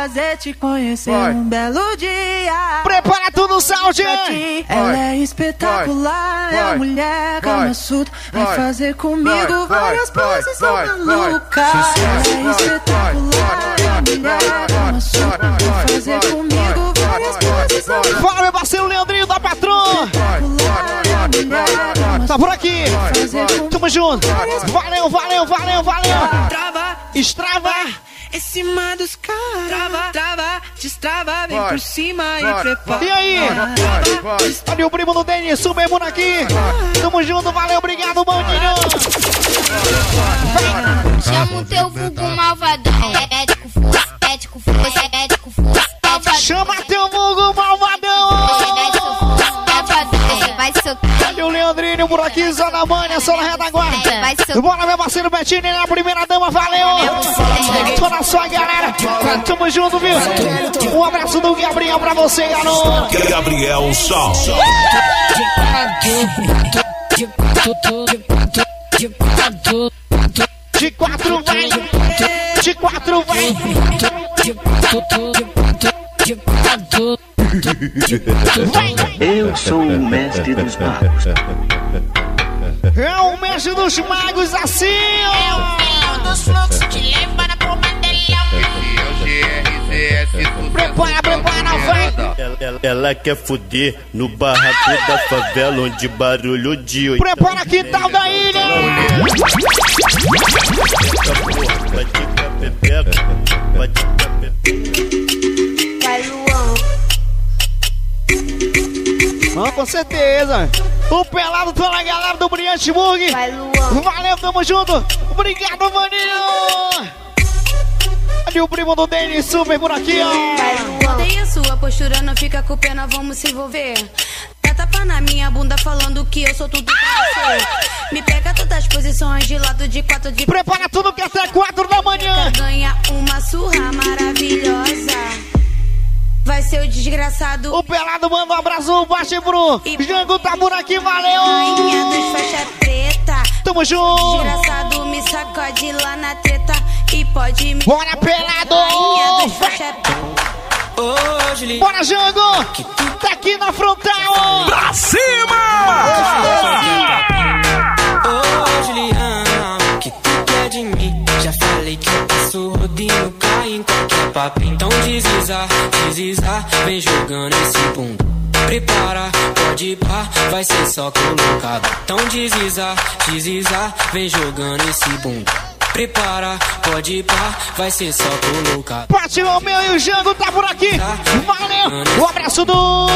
prazer te conhecer vai. um belo dia. Prepara tudo, Saúde! Ela é espetacular, é a mulher calma surda. Vai fazer comigo várias poses, são maluca. Ela é espetacular, é a mulher calma surda. Vai fazer comigo várias poses, são maluca. Fala, meu parceiro Leandrinho da Patrão! Tá por aqui! Tamo junto! Valeu, valeu, valeu, valeu! Trava, Estrava! Em cima dos caras. Trava, trava, destrava, vem por cima e prepara. E aí? Olha o primo do Denis, super por aqui! Tamo junto, valeu, obrigado, Bandinho! Chama o teu vulgo malvadão. Ético força, ético força, ético força. Chama teu por aqui, só na manha, só na retaguarda. Bora, meu parceiro Betinho, na primeira dama, valeu! Toda sua galera, tamo junto, viu? Um abraço do Gabriel pra você, garoto! Gabriel Sol. De quatro vai, de quatro vai. Eu sou o mestre dos magos. É o mestre dos magos assim, ó. dos fluxos te leva pro Mandelão. Prepara, prepara, vai. Ela, ela- ela quer fuder no barraco da favela onde barulho de oito. Prepara que tal da ilha. Ah, com certeza. O pelado tá na galera do Brilhante Burg. Valeu, tamo junto. Obrigado, maninho. Olha o primo do Denis, super por aqui, ó. Odeia sua postura, não fica com pena, vamos se envolver. Dá tapa na minha bunda falando que eu sou tudo pra você. Me pega todas as posições de lado de quatro de Prepara tudo que até quatro da manhã. ganha uma surra maravilhosa. Vai ser o desgraçado O pelado manda um abraço baixo pro Jango tá por aqui, valeu. rainha dos faixa preta. Tamo junto. Desgraçado me sacode lá na treta e pode me Bora, rainha pelado. dos faixa preta. Bora, Jango. Tá aqui na frontal. Pra cima! Ô Então desliza, desliza, vem jogando esse bunda. Prepara, pode ir pá, vai ser só colocado. Então desliza, desliza, vem jogando esse bunda. Prepara, pode ir pá, vai ser só colocado. Pati Romeu e o Jango tá por aqui. Valeu. Um abraço do.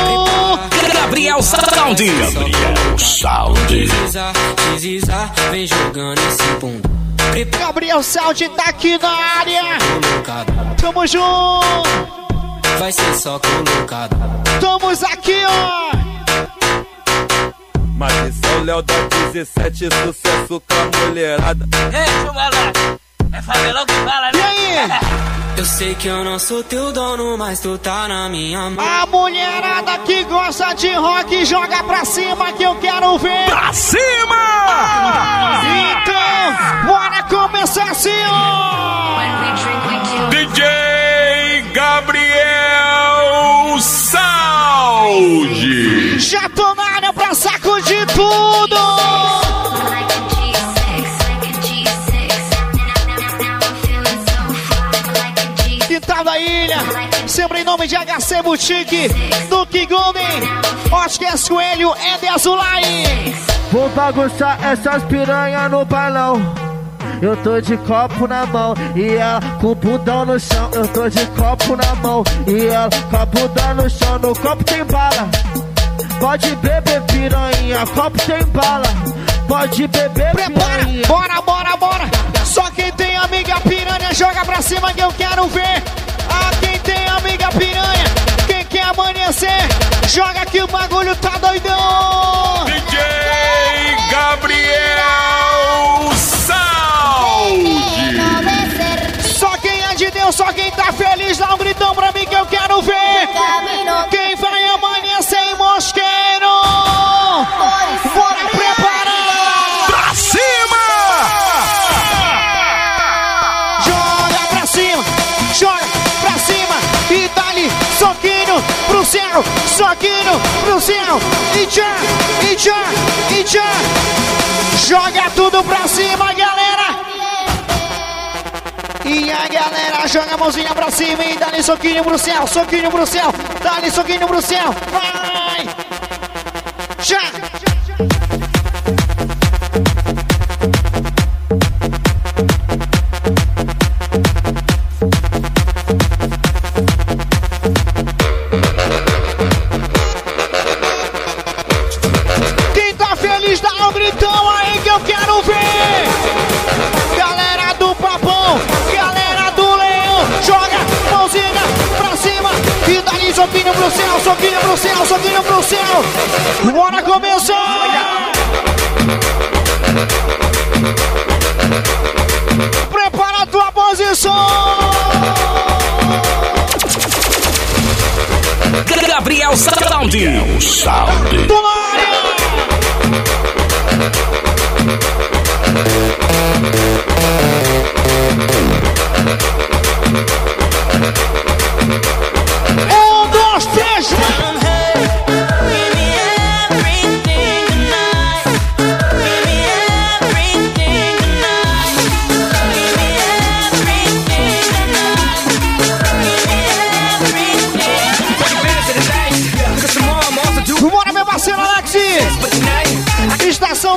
Gabriel Sound. Gabriel Sound. Desliza, desliza, vem jogando esse bunda. Gabriel Saldi tá aqui na área. Tamo junto. Vai ser só colocado. Estamos aqui, ó. Mas é o Léo da 17, sucesso com a mulherada. E aí? Eu sei que eu não sou teu dono, mas tu tá na minha mão. A mulherada que gosta de rock joga pra cima que eu quero ver. Pra cima! Então, bora começar assim, ó. DJ Gabriel Sound. Já tô na área pra sacudir tudo. Sempre em nome de HC Boutique, Duque Golden, Oscar Coelho, Eder Azulay. Vou bagunçar essas piranha no balão. Eu tô de copo na mão e ela com o bundão no chão. Eu tô de copo na mão e ela com a bunda no chão. No copo tem bala. Pode beber piranha, copo tem bala. Pode beber Prepara, piranha. bora, bora, bora. Só quem tem amiga piranha joga pra cima que eu quero ver. Joga que o bagulho tá doidão. Céu, soquinho pro céu, e tchá, e tchá, e tchá. Joga tudo pra cima, galera. E a galera joga a mãozinha pra cima e dá-lhe soquinho pro céu, soquinho pro céu, dá-lhe soquinho pro céu, vai!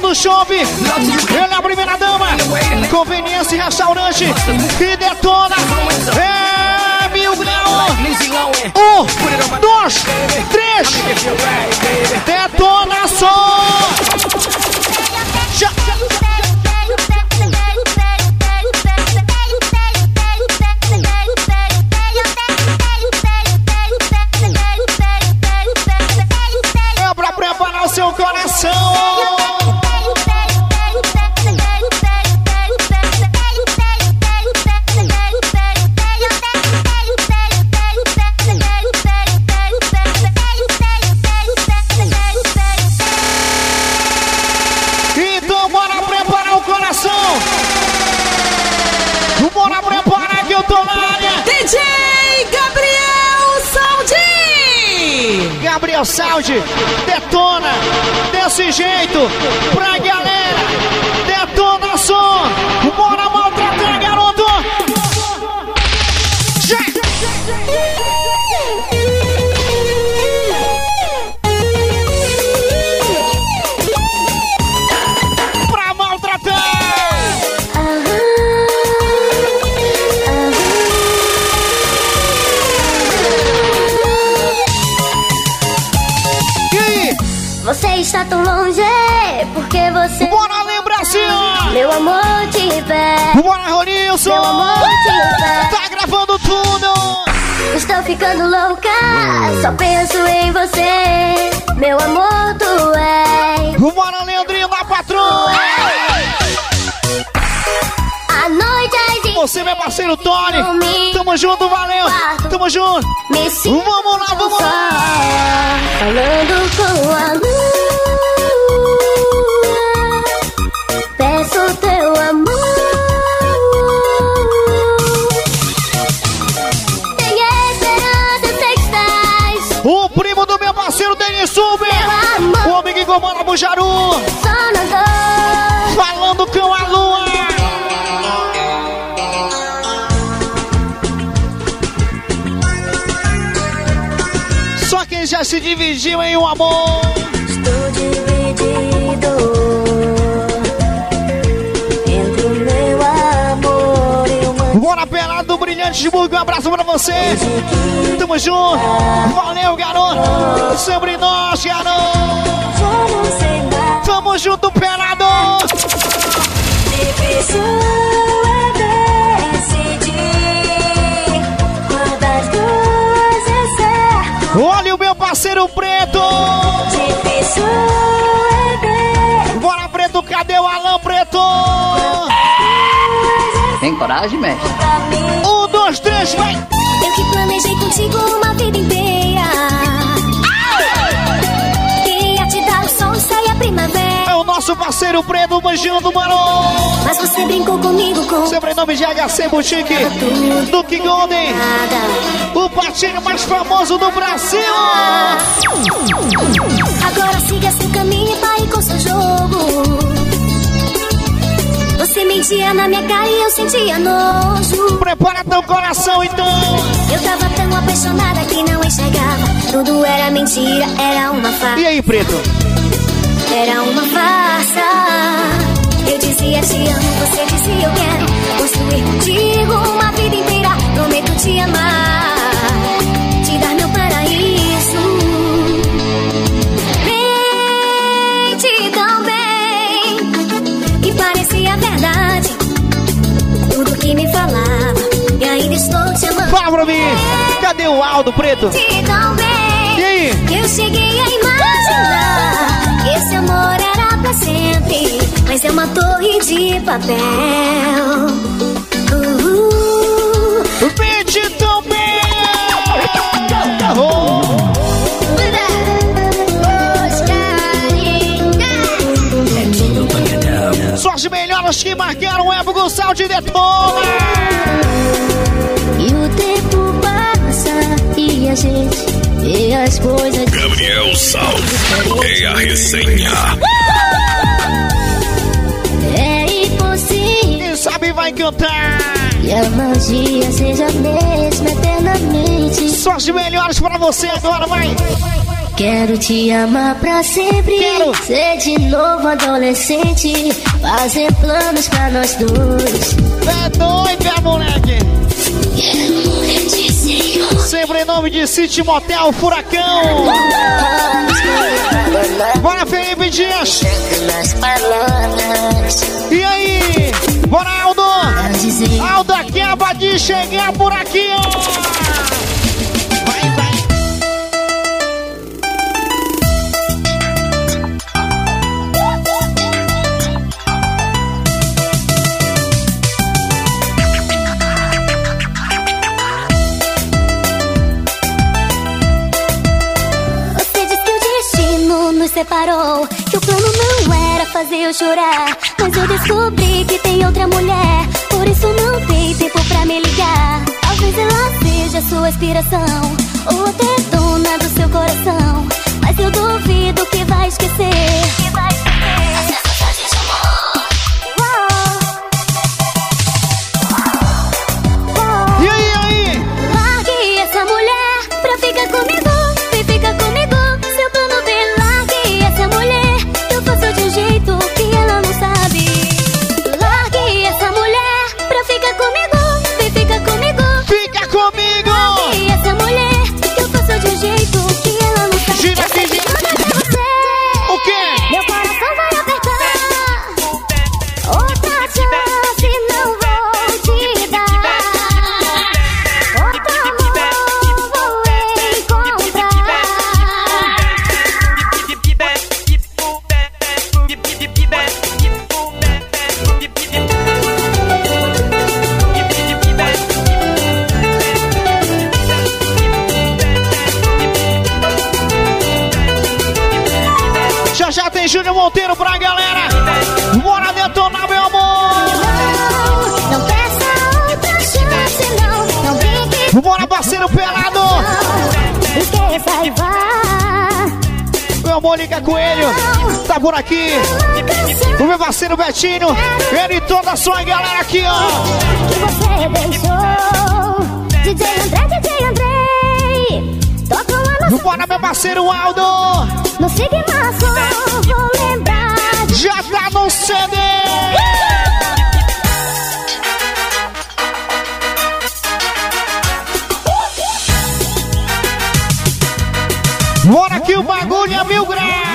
Do Shopping, ele é a primeira dama, conveniência e restaurante, e detona, é mil grau, um, dois, três, detonação! Tô na área! DJ Gabriel Saldi! Gabriel Sound detona desse jeito pra galera. Detona som. Bora maltratar, garoto. Meu amor te pede. Bora, Ronilson. Meu amor te pede. Tá gravando tudo. Estou ficando louca, só penso em você. Meu amor, tu és. Bora, Leandrinho da patroa. A noite é de Você, meu parceiro Tony. Tamo junto, valeu. Tamo junto. me Vamos lá, vamos lá. falando com a lua. Dor. Falando com a lua. Só quem já se dividiu em um amor. Estou dividido entre o meu amor e uma Bora pelado do Brilhante de Burgo. Um abraço pra você. Tamo junto. Valeu, garoto. Sempre nós, garoto. Tamo junto, pelado. É é. Olha o meu parceiro preto. É Bora, preto. Cadê o Alan Preto? Tem coragem, mestre? Um, dois, três, vai. Eu que planejei contigo uma parceiro. preto, beijinho do mano. Mas você brincou comigo com Sempre em nome de HC Boutique, do King Golden, o patinho mais famoso do Brasil. Agora siga seu caminho e pare com seu jogo. Você mentia na minha cara e eu sentia nojo. Prepara teu coração então. Eu tava tão apaixonada que não enxergava. Tudo era mentira, era uma farsa. E aí, preto? Te amo, você dizia eu quero construir contigo uma vida inteira. Prometo te amar, te dar meu paraíso. Mente tão bem que parecia verdade. Tudo que me falava e ainda estou te amando. Mim, cadê o Aldo, preto? Mente tão bem E aí? eu cheguei a imaginar pra sempre, mas é uma torre de papel. Uh, Mente tão bem. Oh. Só as melhores que marcaram o sal de detona. E o tempo passa e a gente vê as coisas. Gabriel Salve é a resenha. É vai cantar. que a magia seja a mesma eternamente. Só as melhores pra você agora, vai. Quero te amar pra sempre. Quero. Ser de novo adolescente. Fazer planos pra nós dois. É doida, moleque. Quero. Sempre em nome de City Motel Furacão. Bora, Felipe Dias. E aí? Bora, Aldo. Pra dizer Aldo acaba de chegar por aqui, ó. Nos separou. Que o plano não era fazer eu chorar. Mas eu descobri que tem outra mulher. Por isso não tem tempo pra me ligar. Talvez ela seja sua inspiração. Ou até dona do seu coração. Mas eu duvido que vai esquecer. Que vai esquecer. Por aqui. O meu parceiro Betinho. Ele e toda a sua galera aqui, ó. que você deixou. DJ André, DJ Andrei. Toca uma nossa Bora, meu parceiro Aldo. No Sigmaço, vou lembrar de Já tá no CD. Bora que o bagulho é mil graus.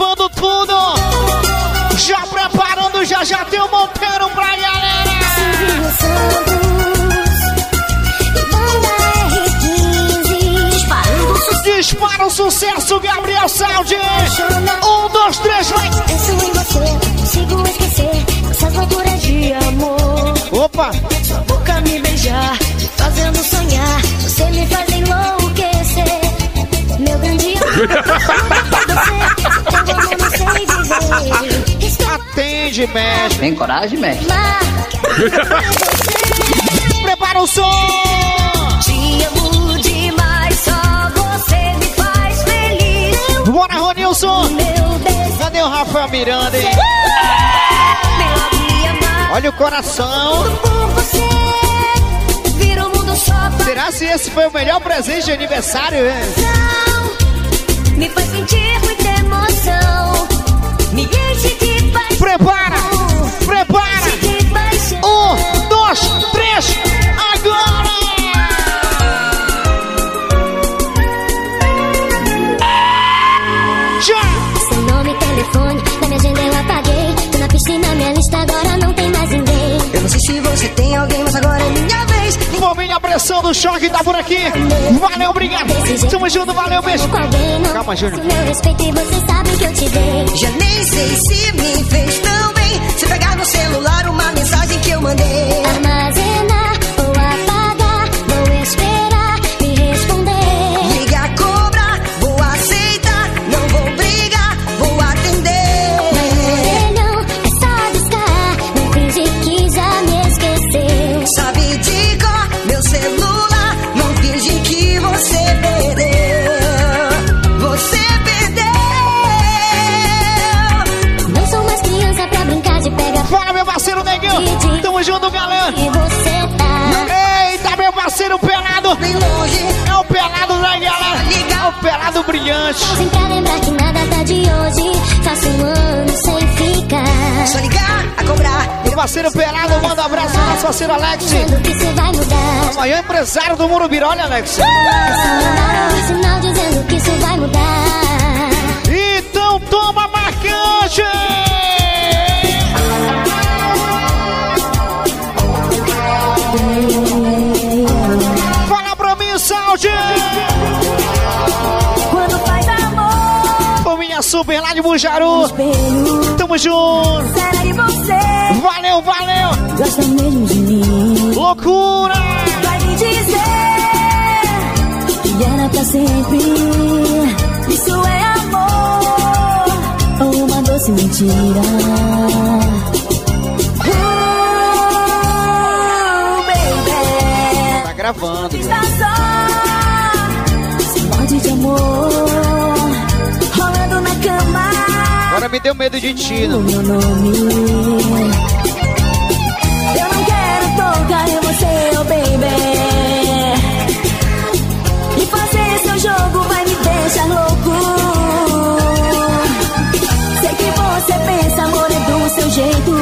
Gravando tudo. Já preparando, já já tem o um Monteiro pra galera. Silvio Santos banda R15. Disparando sucesso. Dispara o sucesso, Gabriel Saldi. Um, dois, três, vai. Penso em você, consigo esquecer essas loucuras de amor. Opa, Sua boca me beijar, me fazendo sonhar. Você me faz enlouquecer. Meu grande amor, atende, mestre. Tem coragem, mestre? Prepara o som. Te amo demais, só você me faz feliz. Bora, Ronilson. Cadê o Rafael Miranda, hein? amar Olha o coração. Será se esse foi o melhor presente de aniversário, hein? não. Me faz sentir muita emoção. Prepara, prepara. Um, dois, três, agora! Já! Seu nome, telefone, na minha agenda eu apaguei. Tô na piscina, minha lista agora não tem mais ninguém. Eu não sei se você tem alguém, mas agora é minha a pressão do choque tá por aqui. Valeu, obrigado. Tamo junto, valeu, beijo. Calma, Júnior. Se meu respeito e você sabe que eu te dei. Já nem sei se me fez tão bem. Se pegar no celular uma mensagem que eu mandei. Brilhante. Sem pra lembrar que nada tá de hoje. Faço um ano sem ficar. Só ligar, a cobrar. Meu parceiro pelado, manda um abraço pro nosso parceiro Alex. Dizendo que você vai mudar. O maior empresário do Murubira, olha, Alex. É só um sinal dizendo que isso vai mudar. Então toma marcante! Fala pra mim, Saldi! Super lá de Bujaru! Tamo junto! será que você Valeu, valeu! gosta mesmo de mim? Loucura! Vai me dizer que era pra sempre. Isso é amor ou uma doce mentira? Oh, baby, Tá gravando. está só. Se morde de amor, Agora me deu medo de ti, não? meu nome. Eu não quero tocar em você, oh baby. E fazer seu jogo vai me deixar louco. Sei que você pensa, amor, é do seu jeito.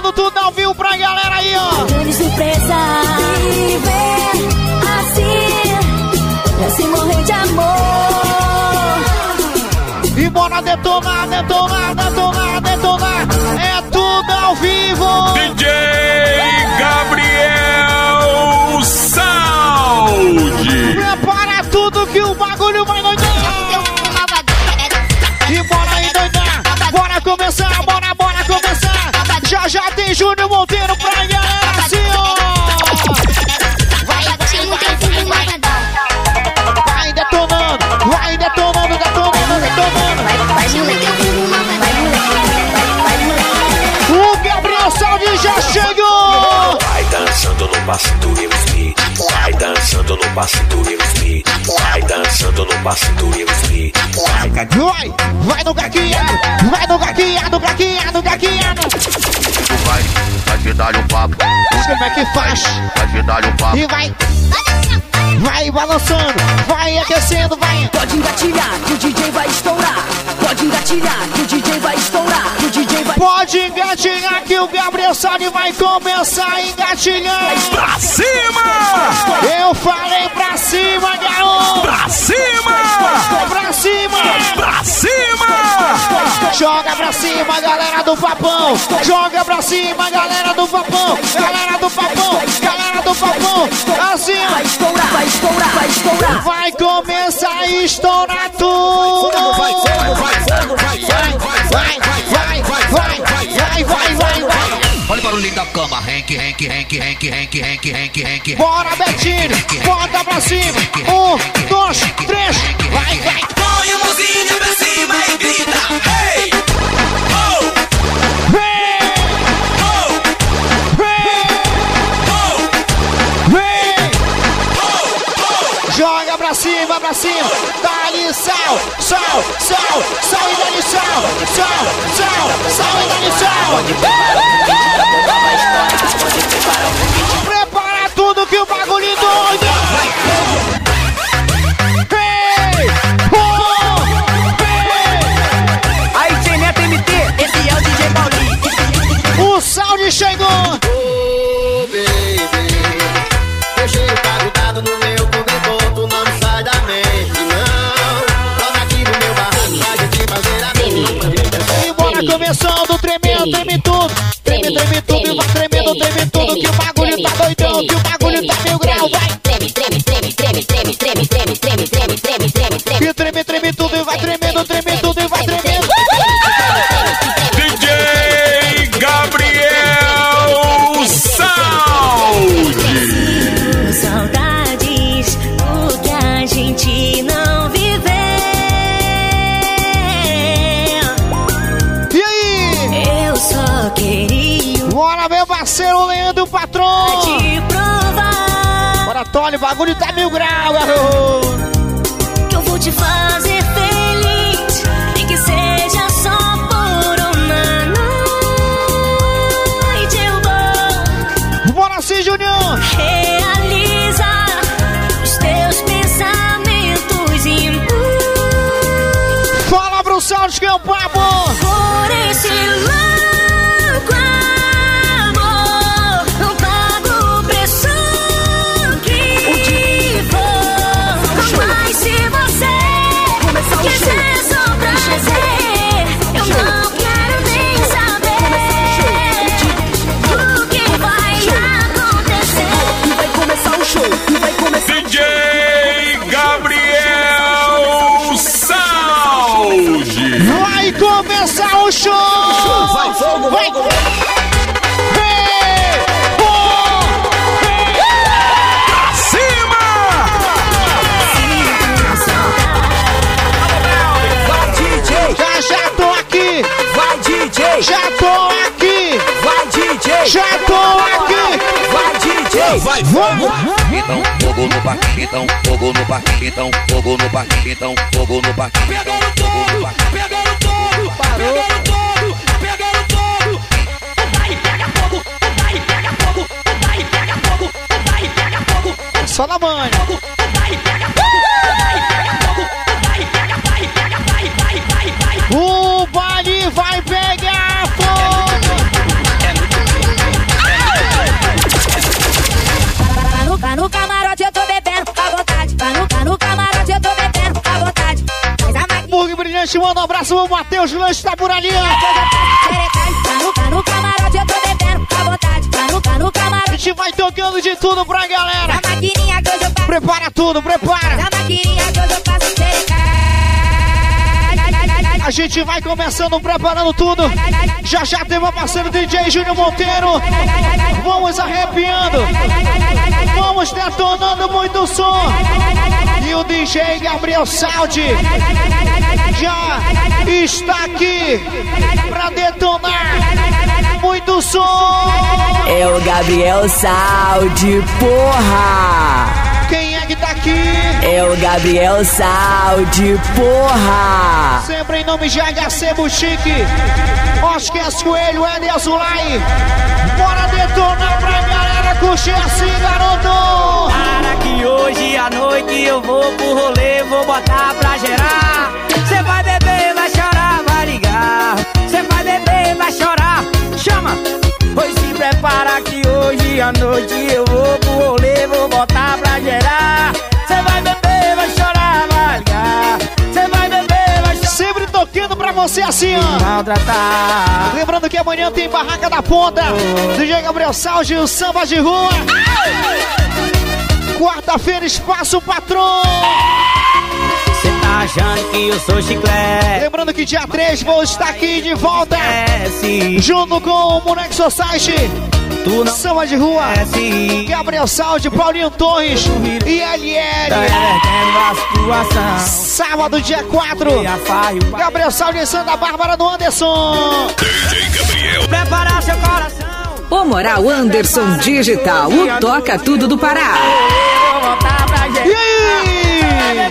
Já gravando tudo ao vivo pra galera aí, ó! grande surpresa Viver assim Pra se morrer de amor E bora detonar, detonar, detonar! Tem Júnior Monteiro pra galera assim, ó! Vai detonando, vai detonando, detonando, detonando! O Gabriel Salve já chegou! Vai dançando no passo do Will Smith. Vai dançando no passo do Will Smith. Vai dançando no passo do Will Smith. Vai, Vai, vai no gagueado, vai no gagueado, gagueado, gagueado! Vai, vai te dar um papo, Como é que faz? vai te dar um papo. E vai, vai balançando, vai aquecendo, vai! Pode engatilhar que o DJ vai estourar. Pode engatilhar que o DJ vai estourar. O Pode engatilhar que o Gabriel Sade vai começar a engatilhar. Pra cima! Eu falei pra cima, garoto! Pra cima! Pra cima! Pra cima! Joga pra cima, galera do papão! Joga pra cima, galera do papão! Galera do papão! Galera do papão! Assim. Vai estourar, vai estourar, vai estourar. vai começar a estourar tudo! Vai, vai, vai, vai, vai, vai, vai, vai, vai, vai, vai, vai, vai. Olha o barulhinho da cama. Henk, Henk, Henk, Henk, Henk, Henk, Henk, Henk. Bora, Betinho! Bota pra cima! Um, dois, três! Vai, vai! Cima, pra cima! Dá-lhe sal, sal, sal, sal e dá-lhe sal! Sal, sal, sal e dá-lhe sal! grau vai. Treme, treme, treme, treme, treme, treme, treme, bagulho tá mil grau, parque, então, fogo no parque, então, fogo no parque, então, fogo no parque. Pegando todo, pegando todo, pegando todo, pegando todo. Vai, pega fogo, vai, pega fogo, vai, pega fogo, vai, pega fogo, Só na manha. vai, pega fogo, vai, pega fogo, vai, pega, vai, pega, vai, vai, vai, vai. Brilhante, manda um abraço pro Matheus Lanche, tá por ali, A gente vai tocando de tudo pra galera. Prepara tudo, prepara. A gente vai começando, preparando tudo. Já já tem meu parceiro DJ Júnior Monteiro. Vamos arrepiando. Vamos detonando muito som. E o DJ Gabriel Saldi já está aqui pra detonar muito som. É o Gabriel Saldi, porra! Quem é que tá aqui? É o Gabriel Saldi, porra! Sempre em nome de HC Boutique. Oscar Coelho, Eder Zulay. Bora detonar pra galera curtir assim, garoto. Para que hoje à noite eu vou pro rolê, vou botar pra gerar. Cê vai beber, vai chorar, vai ligar. Cê vai beber, vai chorar. Chama! Pois se prepara que hoje à noite eu vou pro rolê, vou botar pra gerar. Tocando pra você assim, ó. Maltratar. Lembrando que amanhã tem Barraca da Ponta. DJ Gabriel Salge, o samba de rua. Quarta-feira, Espaço Patrão. Cê tá achando que eu sou chiclete? Lembrando que dia 3 vou estar aqui de volta. Junto com o Moleque Society. Tu não Samba de rua. esquece. Gabriel Salde, Paulinho Torres e LL. Tá revertendo a situação. Sábado, dia 4. E a faia, o pai. Gabriel Salde e Santa Bárbara do Anderson. Preparar seu coração. O Moral Anderson Digital, o Toca Tudo do Pará. Eu vou botar pra gerar. E aí?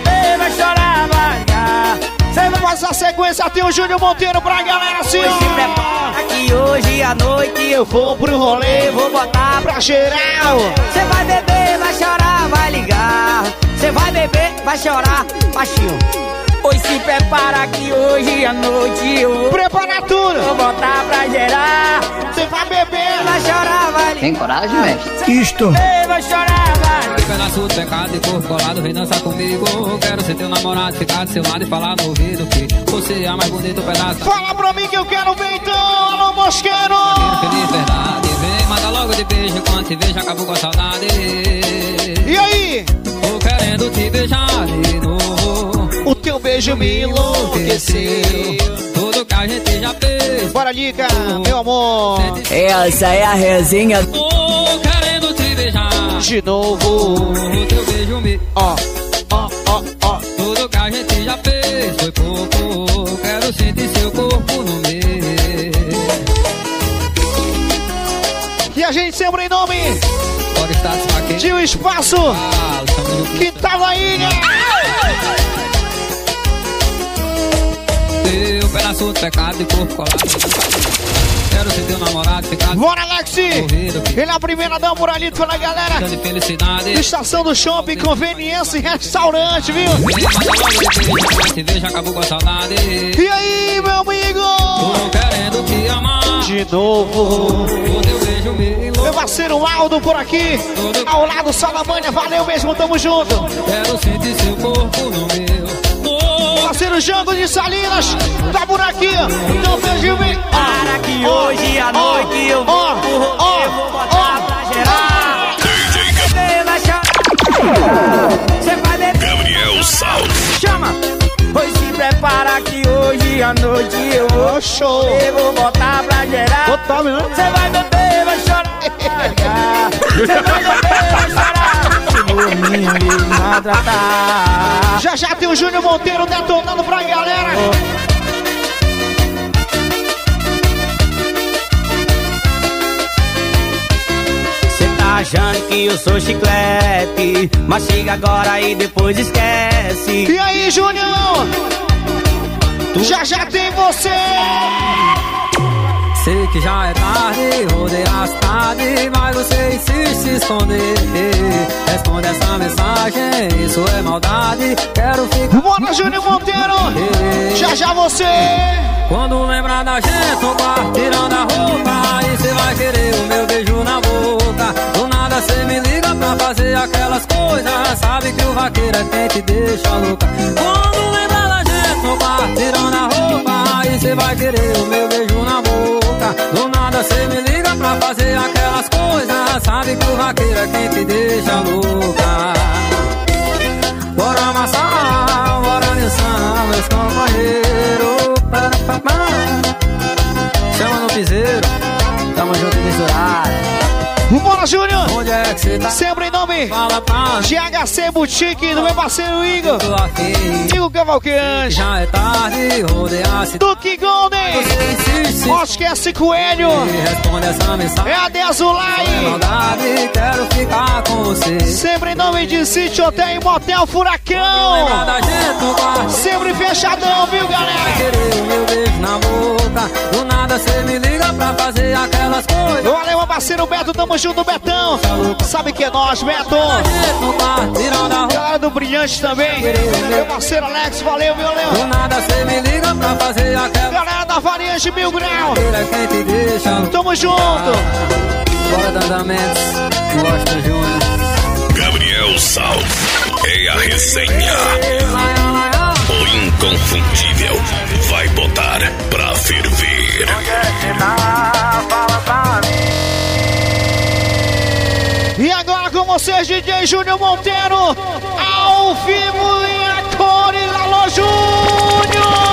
Vai Mas a sequência tem o Júnior Monteiro pra galera assim, se prepara que hoje à noite eu vou pro rolê, vou botar pra geral. Cê vai beber, vai chorar, vai ligar. Cê vai beber, vai chorar, baixinho. Pois se prepara que hoje à noite eu vou Prepara tudo. botar pra gerar. Você vai beber. Vai chorar, vai. Tem coragem, mestre? Isto. Vai chorar, vai. Pedaço de pecado e corpo colado, vem dançar comigo. Quero ser teu namorado, ficar do seu lado e falar no ouvido que você é a mais bonito pedaço. Fala pra mim que eu quero ver então. Alô, Mosqueiro. Feliz verdade, vem, manda logo de beijo quando te vejo, acabou com a saudade. E aí? Tô querendo te beijar de novo. Beijo me enlouqueceu. Tudo que a gente já fez. Bora, Lica, meu amor. Essa é a resenha. Tô querendo te beijar. De novo. O teu beijo me. Ó, ó, ó, ó. Tudo que a gente já fez foi pouco. Quero sentir seu corpo no meu. E a gente sempre em nome Pode estar desfaqueiro. de um espaço Ah, que tá na ilha. Teu pedaço de pecado e corpo colado. Quero ser teu namorado, ficar Bora, Alexi. Ele é a primeira dama Muralito pela galera. Estação do Shopping, conveniência e restaurante, viu? E aí, meu amigo? Tô querendo te amar. De novo. Meu parceiro Aldo por aqui. Ao lado, Salamanha. Valeu mesmo, tamo junto. Quero sentir seu corpo no meu. Parceiro Jango de Salinas. Tá por aqui. Então, beijo, vem. Para que hoje à noite eu vou ó, vou botar pra gerar. Beber, vai beber. Gabriel Sal. Chama! Pois se prepara que hoje à noite eu vou show. Eu vou botar pra gerar. Total, né? Cê vai beber, vai chorar. vai ligar. Cê vai beber, vai chorar. Por mim me maltratar. Já já tem o Júnior Monteiro detonando pra galera. Cê tá achando que eu sou chiclete Mas chega agora e depois esquece E aí, Júnior? Já já tem você. Sei que já é tarde, rodei a cidade, mas você insiste se esconder. Responde essa mensagem, isso é maldade. Quero ficar. Bora, Júnior Monteiro. Já já você. Quando lembrar da gente no quarto, tirando a roupa, aí cê vai querer o meu beijo na boca. Do nada cê me liga pra fazer aquelas coisas. Sabe que o vaqueiro é quem te deixa louca. Quando lembrar da gente no tirando a roupa, aí cê vai querer o meu beijo na boca. Do nada cê me liga pra fazer aquelas coisas. Sabe que o vaqueiro é quem te deixa louca. Bora amassar, bora dançar, meus companheiros. Chama no piseiro, tamo junto e misturado. Bora, Júnior. Onde é que cê tá? Sempre em nome de HC Boutique do meu parceiro Igor. Igor Cavalcante. Já é tarde, rodei a cidade. Duque Golden. Esquece Coelho. É a É Dezulai. maldade, quero ficar com você. Sempre em nome de City Hotel e Motel Furacão. Sempre fechadão, viu, galera? Querer o meu beijo na boca. Do nada cê me liga pra fazer aquelas coisas. Valeu, meu parceiro Beto. Tamo junto, Betão. Sabe que é nós, Beto. Da gente no quarto, tirando a roupa. Galera do brilhante também. Meu parceiro Alex, valeu, meu Do Leão. nada cê me liga pra fazer aquela Galera da variante Mil Grau. Tamo junto. Bora do Júnior. Gabriel Sal é a resenha. O inconfundível vai botar pra ferver. E agora com vocês, DJ Júnior Monteiro, ao vivo e a cor e Lalo Júnior.